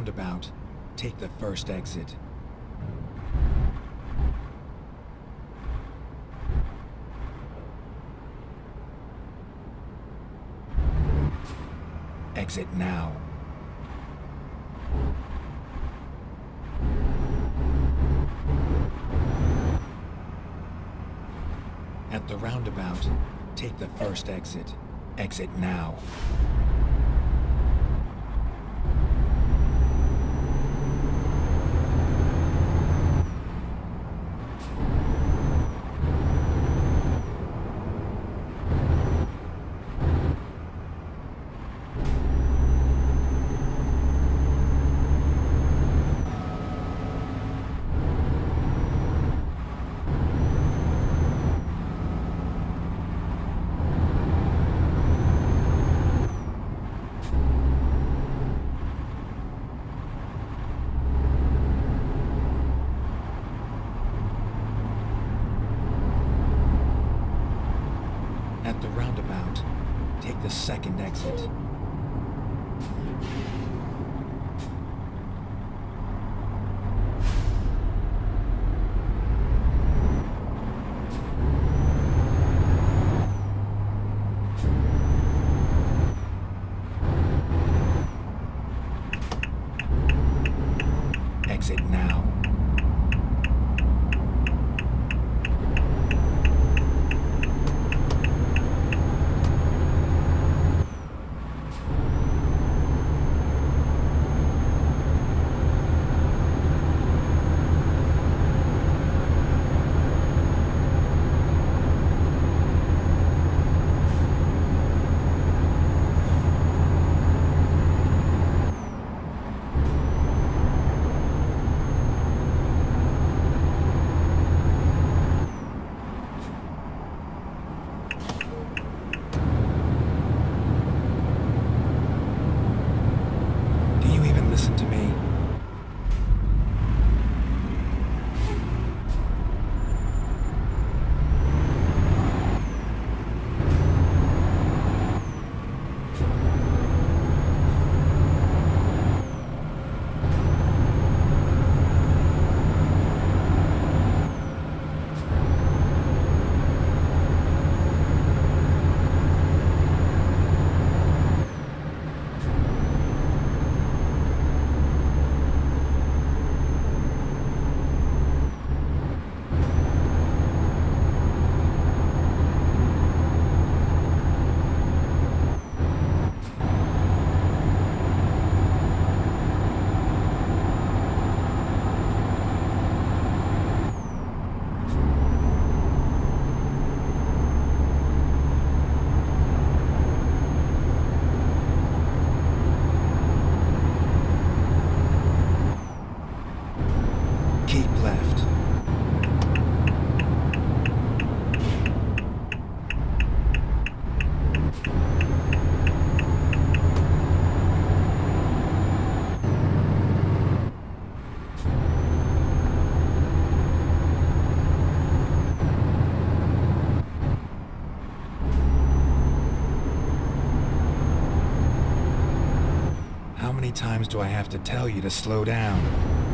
roundabout, take the first exit. Exit now. At the roundabout, take the first exit. Exit now. At the roundabout, take the second exit. Exit do I have to tell you to slow down?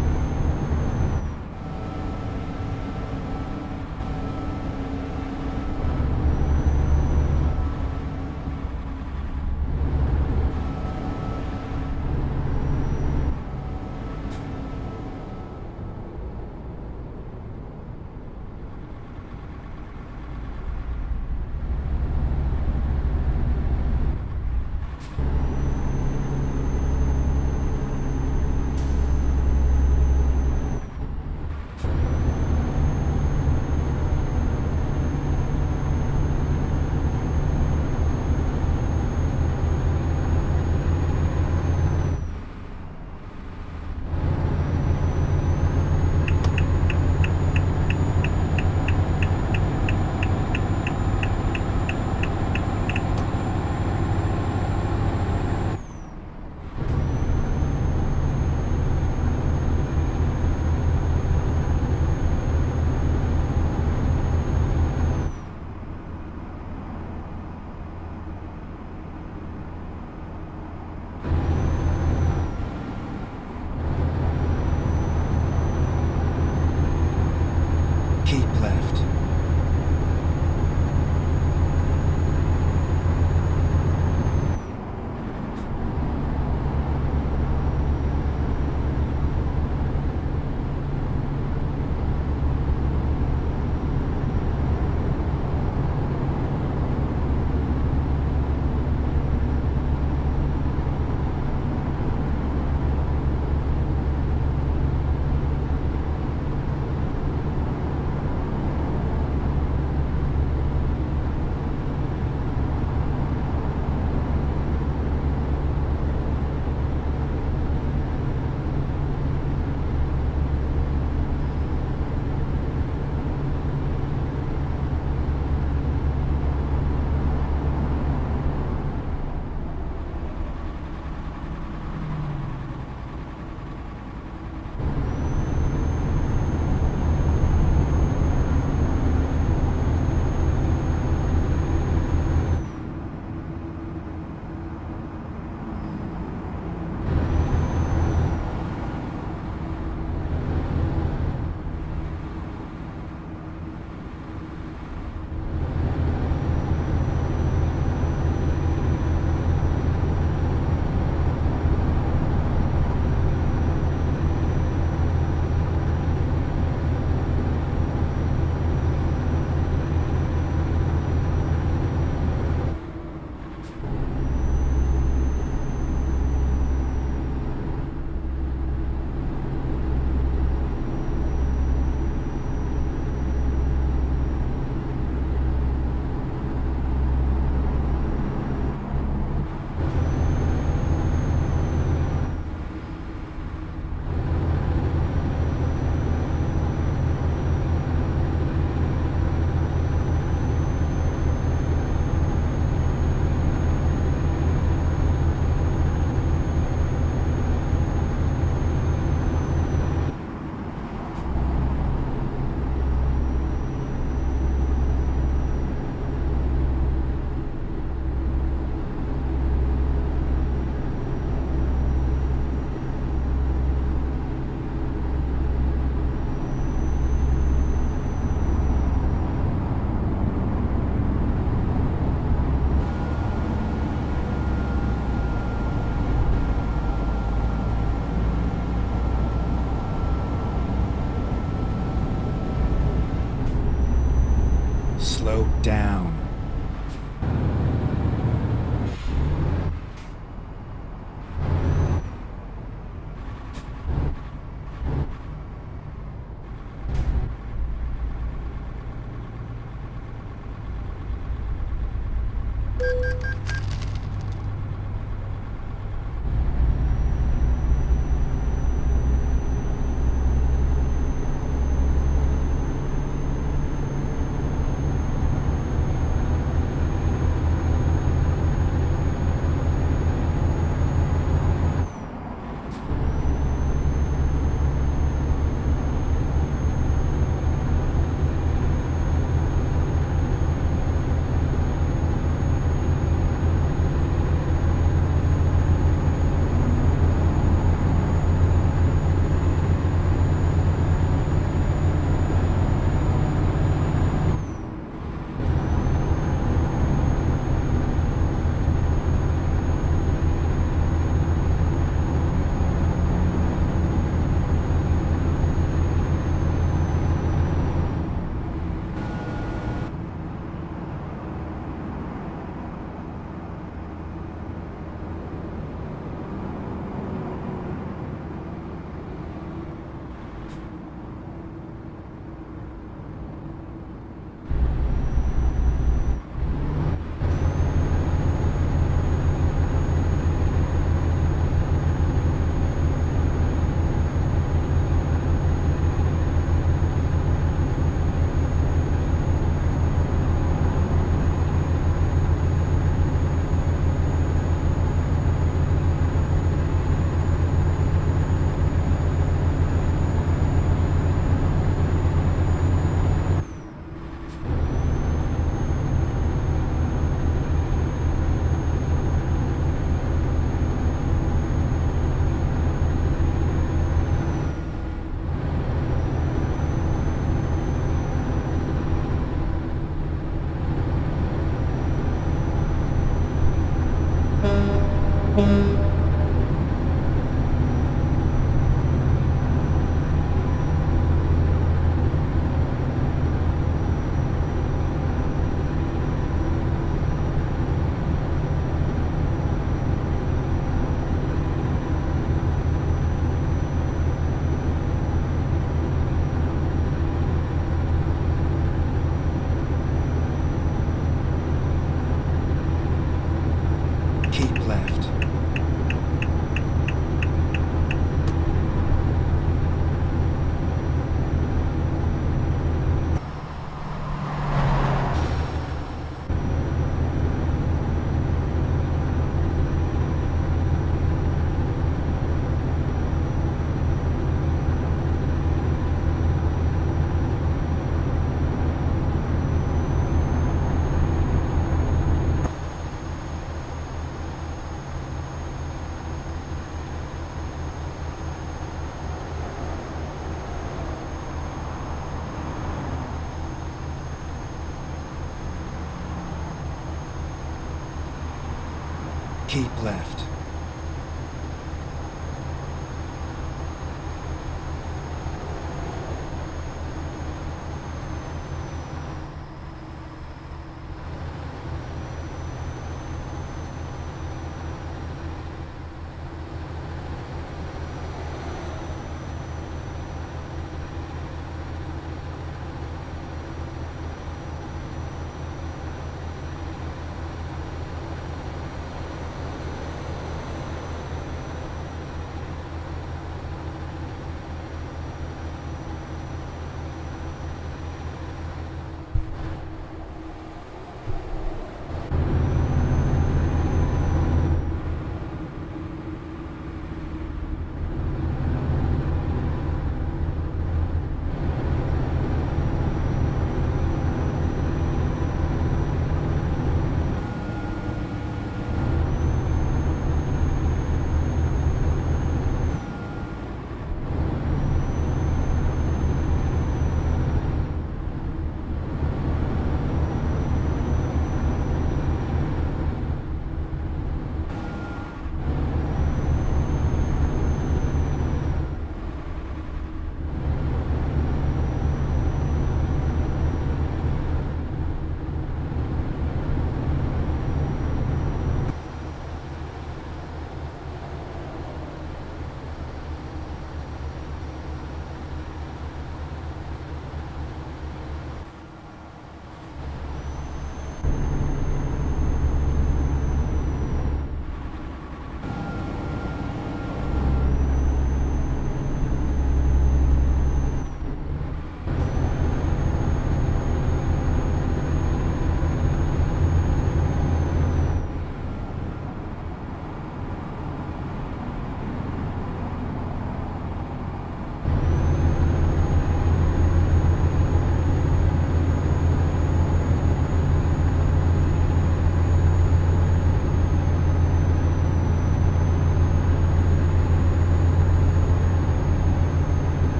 Keep left.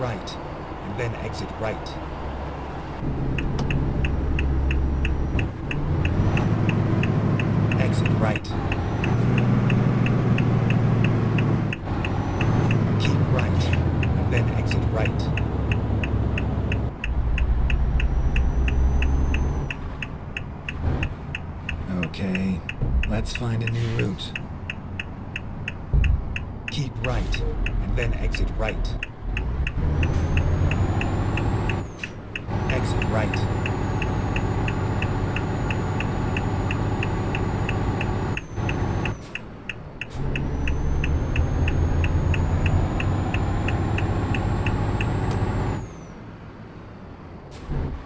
Right, and then exit right. Exit right. Keep right, and then exit right. Okay, let's find a new route. Keep right, and then exit right. Exit right.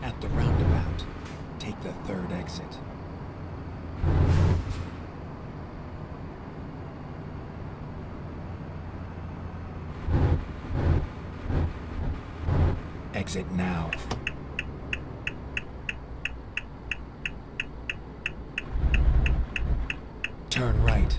At the roundabout, take the third exit. Exit now. Turn right.